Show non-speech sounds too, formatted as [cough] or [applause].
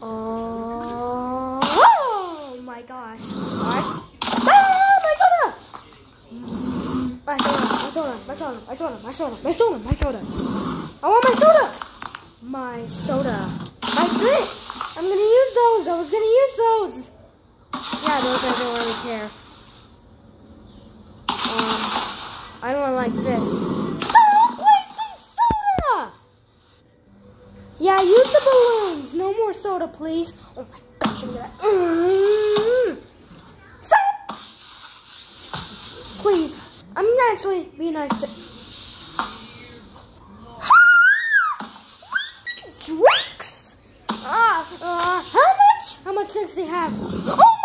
Oh, oh my gosh. Ah, my soda! My soda, my soda, my soda, my soda, my soda, my soda, my soda. I want my soda! My soda. My drinks! I'm gonna use those! I was gonna use those! Yeah, those I don't really care. Um, I don't like this. Yeah, use the balloons. No more soda, please. Oh my gosh, I'm gonna. Mm. Stop! Please. I'm gonna actually be nice to. [gasps] Drinks! Ah, uh, how much? How much drinks do you have? Oh